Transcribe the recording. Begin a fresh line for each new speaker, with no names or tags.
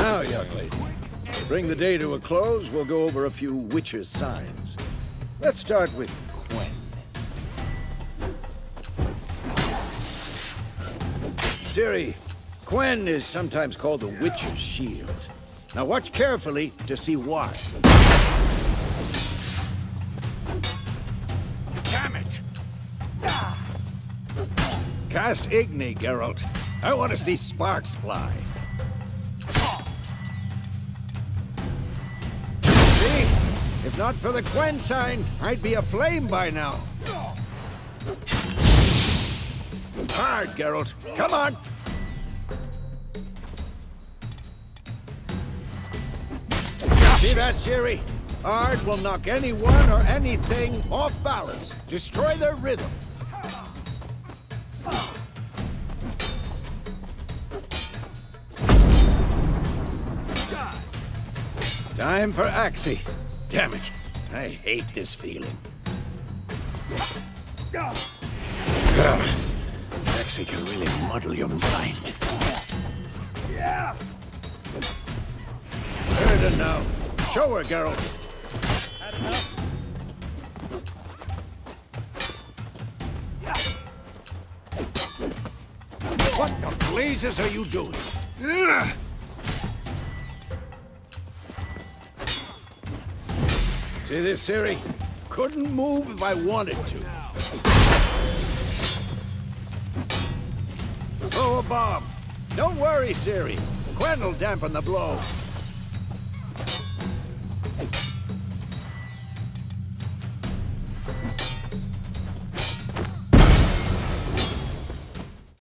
Now, young lady, to bring the day to a close, we'll go over a few witches' signs. Let's start with Quen. Ciri, Quen is sometimes called the Witch's Shield. Now watch carefully to see why. Damn it! Cast Igni, Geralt. I want to see sparks fly. If not for the Quen sign, I'd be aflame by now. Aard, Geralt. Come on! See that, Ciri? Aard will knock anyone or anything off balance. Destroy their rhythm. Time for Axii. Damn it. I hate this feeling. Axii can really muddle your mind. Yeah. Yrden now. Show her, Geralt. What the blazes are you doing? See this, Ciri? Couldn't move if I wanted to. Oh, Throw a bomb. Don't worry, Ciri. Quen will dampen the blow.